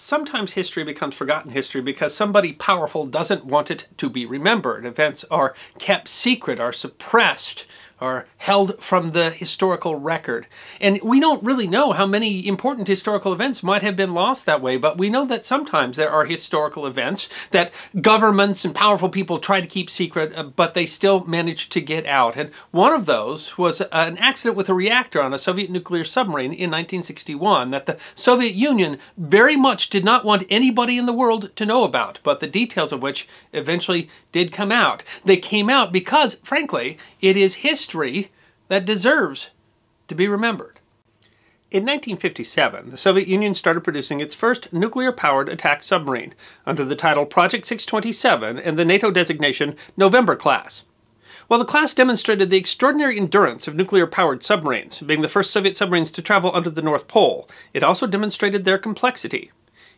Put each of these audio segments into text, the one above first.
Sometimes history becomes forgotten history because somebody powerful doesn't want it to be remembered. Events are kept secret, are suppressed, are held from the historical record. And we don't really know how many important historical events might have been lost that way, but we know that sometimes there are historical events that governments and powerful people try to keep secret, uh, but they still manage to get out. And one of those was an accident with a reactor on a Soviet nuclear submarine in 1961 that the Soviet Union very much did not want anybody in the world to know about, but the details of which eventually did come out. They came out because, frankly, it is history that deserves to be remembered. In 1957, the Soviet Union started producing its first nuclear-powered attack submarine under the title Project 627 and the NATO designation November class. While the class demonstrated the extraordinary endurance of nuclear-powered submarines, being the first Soviet submarines to travel under the North Pole, it also demonstrated their complexity.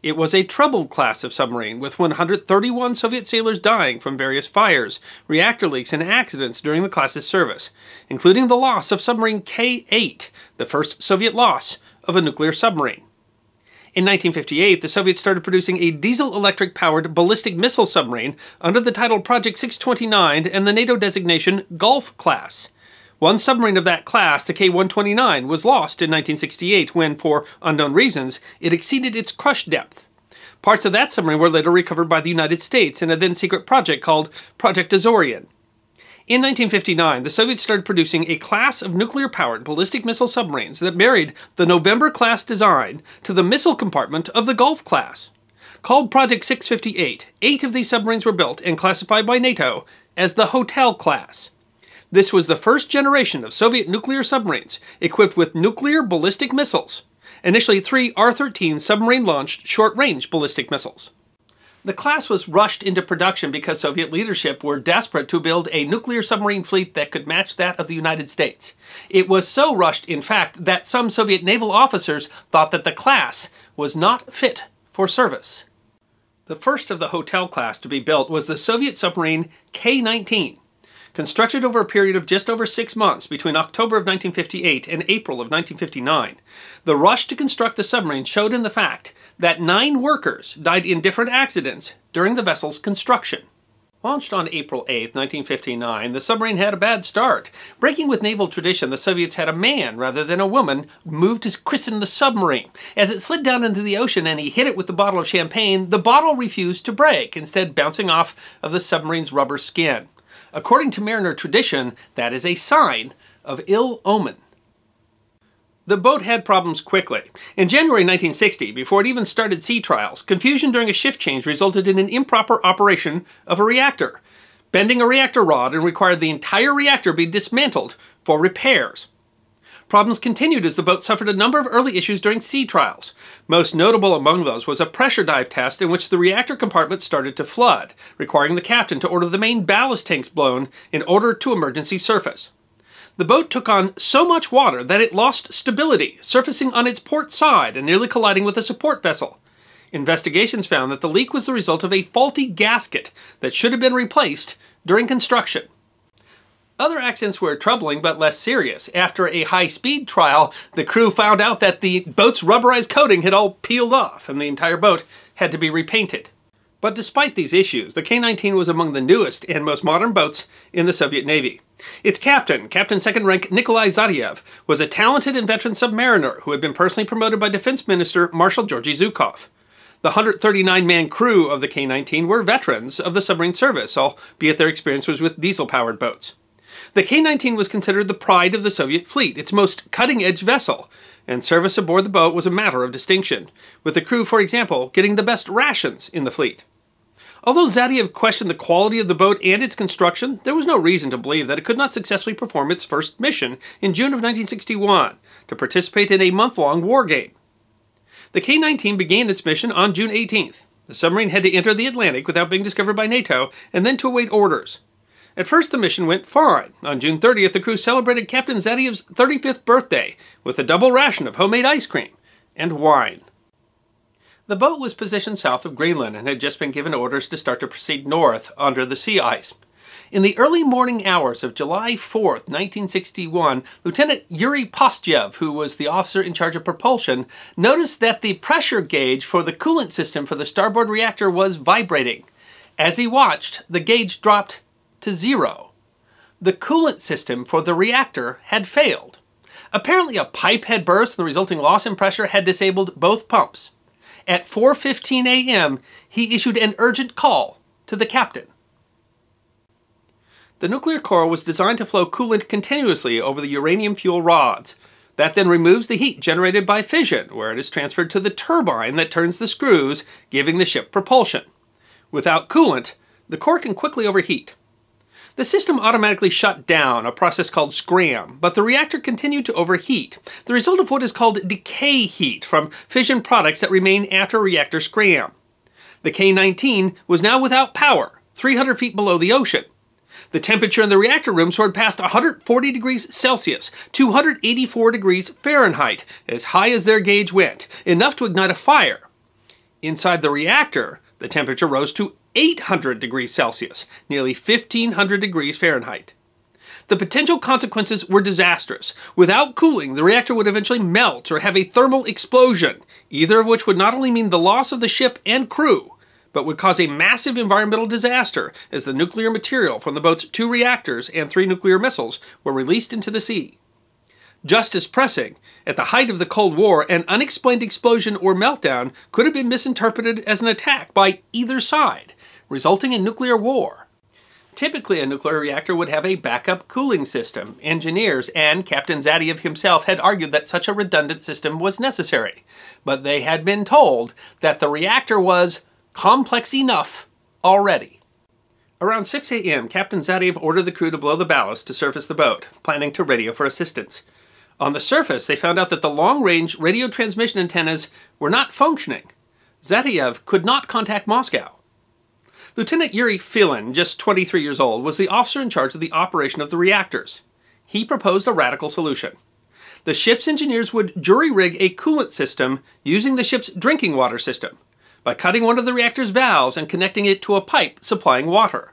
It was a troubled class of submarine, with 131 Soviet sailors dying from various fires, reactor leaks, and accidents during the class's service, including the loss of submarine K-8, the first Soviet loss of a nuclear submarine. In 1958, the Soviets started producing a diesel-electric powered ballistic missile submarine under the title Project 629 and the NATO designation Gulf class. One submarine of that class, the K-129, was lost in 1968 when, for unknown reasons, it exceeded its crush depth. Parts of that submarine were later recovered by the United States in a then-secret project called Project Azorian. In 1959, the Soviets started producing a class of nuclear-powered ballistic missile submarines that married the November class design to the missile compartment of the Gulf class. Called Project 658, eight of these submarines were built and classified by NATO as the Hotel class. This was the first generation of Soviet nuclear submarines equipped with nuclear ballistic missiles, initially three R-13 submarine-launched short-range ballistic missiles. The class was rushed into production because Soviet leadership were desperate to build a nuclear submarine fleet that could match that of the United States. It was so rushed, in fact, that some Soviet naval officers thought that the class was not fit for service. The first of the Hotel class to be built was the Soviet submarine K-19. Constructed over a period of just over six months between October of 1958 and April of 1959, the rush to construct the submarine showed in the fact that nine workers died in different accidents during the vessel's construction. Launched on April 8, 1959, the submarine had a bad start. Breaking with naval tradition, the Soviets had a man rather than a woman move to christen the submarine. As it slid down into the ocean and he hit it with the bottle of champagne, the bottle refused to break, instead bouncing off of the submarine's rubber skin. According to mariner tradition, that is a sign of ill omen. The boat had problems quickly. In January 1960, before it even started sea trials, confusion during a shift change resulted in an improper operation of a reactor, bending a reactor rod and required the entire reactor be dismantled for repairs. Problems continued as the boat suffered a number of early issues during sea trials. Most notable among those was a pressure dive test in which the reactor compartment started to flood, requiring the captain to order the main ballast tanks blown in order to emergency surface. The boat took on so much water that it lost stability, surfacing on its port side and nearly colliding with a support vessel. Investigations found that the leak was the result of a faulty gasket that should have been replaced during construction. Other accidents were troubling but less serious. After a high-speed trial, the crew found out that the boat's rubberized coating had all peeled off and the entire boat had to be repainted. But despite these issues, the K-19 was among the newest and most modern boats in the Soviet Navy. Its captain, Captain Second Rank Nikolai Zateyev, was a talented and veteran submariner who had been personally promoted by Defense Minister Marshal Georgy Zhukov. The 139-man crew of the K-19 were veterans of the submarine service, albeit their experience was with diesel-powered boats. The K-19 was considered the pride of the Soviet fleet, its most cutting-edge vessel, and service aboard the boat was a matter of distinction, with the crew, for example, getting the best rations in the fleet. Although Zateyev questioned the quality of the boat and its construction, there was no reason to believe that it could not successfully perform its first mission in June of 1961 to participate in a month-long war game. The K-19 began its mission on June 18th. The submarine had to enter the Atlantic without being discovered by NATO and then to await orders. At first, the mission went fine. On June 30th, the crew celebrated Captain Zateyev's 35th birthday with a double ration of homemade ice cream and wine. The boat was positioned south of Greenland and had just been given orders to start to proceed north under the sea ice. In the early morning hours of July 4, 1961, Lieutenant Yuri Povstyev, who was the officer in charge of propulsion, noticed that the pressure gauge for the coolant system for the starboard reactor was vibrating. As he watched, the gauge dropped to zero. The coolant system for the reactor had failed. Apparently a pipe had burst and the resulting loss in pressure had disabled both pumps. At 4.15 a.m., he issued an urgent call to the captain. The nuclear core was designed to flow coolant continuously over the uranium fuel rods. That then removes the heat generated by fission, where it is transferred to the turbine that turns the screws, giving the ship propulsion. Without coolant, the core can quickly overheat. The system automatically shut down, a process called scram, but the reactor continued to overheat, the result of what is called decay heat from fission products that remain after reactor scram. The K-19 was now without power, 300 feet below the ocean. The temperature in the reactor room soared past 140 degrees Celsius, 284 degrees Fahrenheit, as high as their gauge went, enough to ignite a fire. Inside the reactor, the temperature rose to 800 degrees Celsius, nearly 1500 degrees Fahrenheit. The potential consequences were disastrous. Without cooling, the reactor would eventually melt or have a thermal explosion, either of which would not only mean the loss of the ship and crew, but would cause a massive environmental disaster as the nuclear material from the boat's two reactors and three nuclear missiles were released into the sea. Just as pressing, at the height of the Cold War, an unexplained explosion or meltdown could have been misinterpreted as an attack by either side, resulting in nuclear war. Typically, a nuclear reactor would have a backup cooling system. Engineers and Captain Zateyev himself had argued that such a redundant system was necessary, but they had been told that the reactor was complex enough already. Around 6 a.m., Captain Zateyev ordered the crew to blow the ballast to surface the boat, planning to radio for assistance. On the surface, they found out that the long-range radio transmission antennas were not functioning. Zateyev could not contact Moscow. Lieutenant Yuri Filin, just 23 years old, was the officer in charge of the operation of the reactors. He proposed a radical solution. The ship's engineers would jury-rig a coolant system using the ship's drinking water system by cutting one of the reactor's valves and connecting it to a pipe supplying water.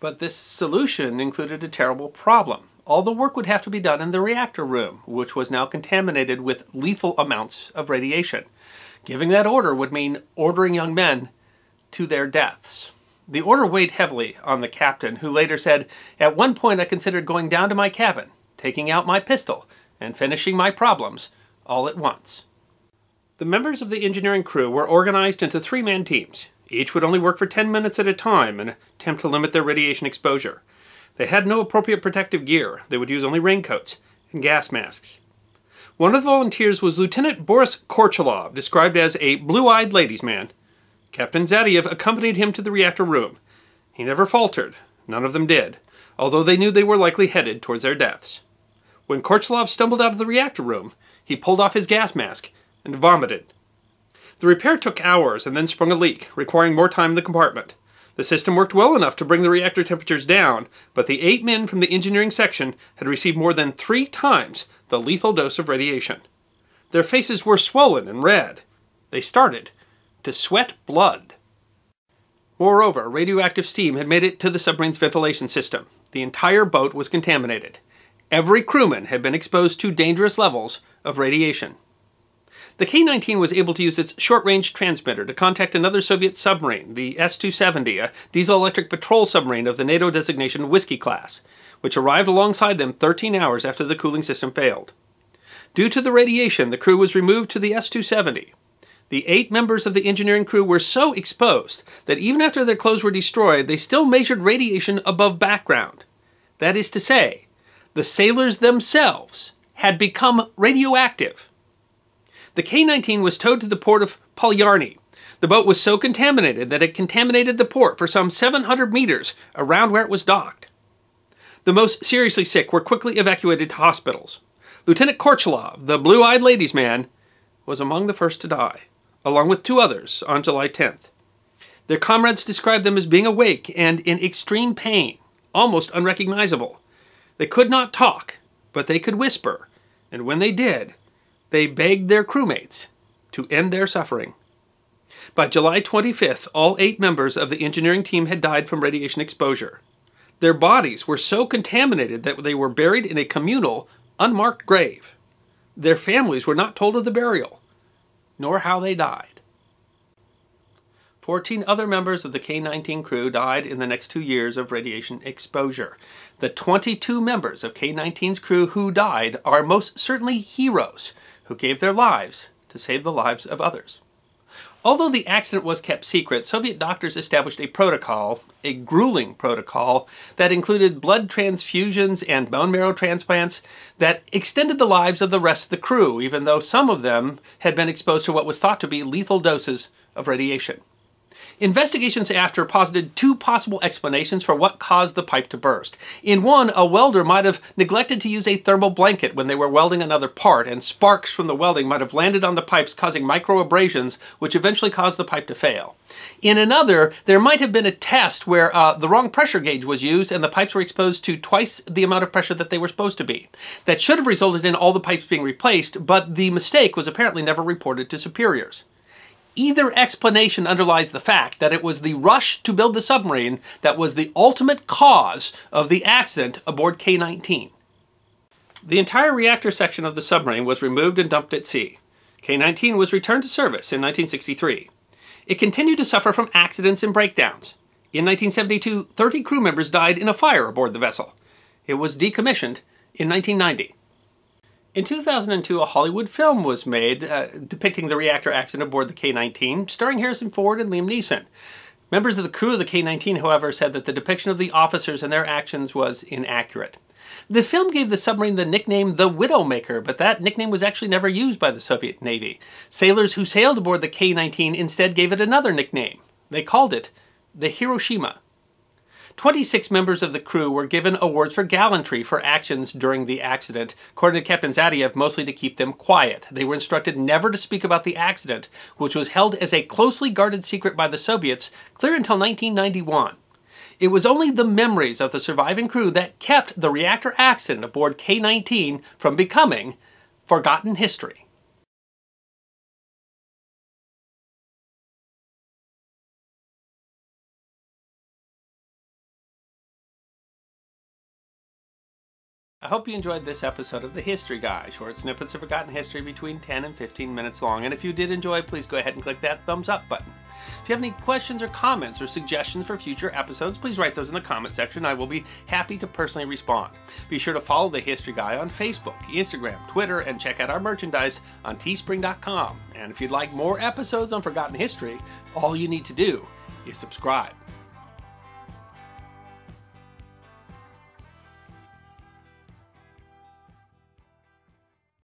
But this solution included a terrible problem. All the work would have to be done in the reactor room, which was now contaminated with lethal amounts of radiation. Giving that order would mean ordering young men to their deaths. The order weighed heavily on the captain, who later said, At one point I considered going down to my cabin, taking out my pistol, and finishing my problems all at once. The members of the engineering crew were organized into three-man teams. Each would only work for 10 minutes at a time and attempt to limit their radiation exposure. They had no appropriate protective gear. They would use only raincoats and gas masks. One of the volunteers was Lieutenant Boris Korchilov, described as a blue-eyed ladies' man. Captain Zateyev accompanied him to the reactor room. He never faltered. None of them did, although they knew they were likely headed towards their deaths. When Korchilov stumbled out of the reactor room, he pulled off his gas mask and vomited. The repair took hours and then sprung a leak, requiring more time in the compartment. The system worked well enough to bring the reactor temperatures down, but the eight men from the engineering section had received more than three times the lethal dose of radiation. Their faces were swollen and red. They started to sweat blood. Moreover, radioactive steam had made it to the submarine's ventilation system. The entire boat was contaminated. Every crewman had been exposed to dangerous levels of radiation. The K-19 was able to use its short-range transmitter to contact another Soviet submarine, the S-270, a diesel-electric patrol submarine of the NATO designation Whiskey class, which arrived alongside them 13 hours after the cooling system failed. Due to the radiation, the crew was removed to the S-270. The eight members of the engineering crew were so exposed that even after their clothes were destroyed, they still measured radiation above background. That is to say, the sailors themselves had become radioactive. The K-19 was towed to the port of Polyarny. The boat was so contaminated that it contaminated the port for some 700 meters around where it was docked. The most seriously sick were quickly evacuated to hospitals. Lieutenant Korchilov, the blue-eyed ladies' man, was among the first to die, along with two others on July 10th. Their comrades described them as being awake and in extreme pain, almost unrecognizable. They could not talk, but they could whisper, and when they did, they begged their crewmates to end their suffering. By July 25th, all eight members of the engineering team had died from radiation exposure. Their bodies were so contaminated that they were buried in a communal, unmarked grave. Their families were not told of the burial, nor how they died. 14 other members of the K 19 crew died in the next two years of radiation exposure. The 22 members of K 19's crew who died are most certainly heroes who gave their lives to save the lives of others. Although the accident was kept secret, Soviet doctors established a protocol, a grueling protocol, that included blood transfusions and bone marrow transplants that extended the lives of the rest of the crew, even though some of them had been exposed to what was thought to be lethal doses of radiation. Investigations after posited two possible explanations for what caused the pipe to burst. In one, a welder might have neglected to use a thermal blanket when they were welding another part, and sparks from the welding might have landed on the pipes, causing micro abrasions, which eventually caused the pipe to fail. In another, there might have been a test where uh, the wrong pressure gauge was used and the pipes were exposed to twice the amount of pressure that they were supposed to be. That should have resulted in all the pipes being replaced, but the mistake was apparently never reported to superiors. Either explanation underlies the fact that it was the rush to build the submarine that was the ultimate cause of the accident aboard K 19. The entire reactor section of the submarine was removed and dumped at sea. K 19 was returned to service in 1963. It continued to suffer from accidents and breakdowns. In 1972, 30 crew members died in a fire aboard the vessel. It was decommissioned in 1990. In 2002, a Hollywood film was made uh, depicting the reactor accident aboard the K-19, starring Harrison Ford and Liam Neeson. Members of the crew of the K-19, however, said that the depiction of the officers and their actions was inaccurate. The film gave the submarine the nickname the Widowmaker, but that nickname was actually never used by the Soviet Navy. Sailors who sailed aboard the K-19 instead gave it another nickname. They called it the Hiroshima. 26 members of the crew were given awards for gallantry for actions during the accident, according to Captain Zateyev, mostly to keep them quiet. They were instructed never to speak about the accident, which was held as a closely guarded secret by the Soviets, clear until 1991. It was only the memories of the surviving crew that kept the reactor accident aboard K 19 from becoming forgotten history. I hope you enjoyed this episode of The History Guy, short snippets of forgotten history between 10 and 15 minutes long. And if you did enjoy, please go ahead and click that thumbs up button. If you have any questions or comments or suggestions for future episodes, please write those in the comment section. I will be happy to personally respond. Be sure to follow The History Guy on Facebook, Instagram, Twitter, and check out our merchandise on teespring.com. And if you'd like more episodes on forgotten history, all you need to do is subscribe.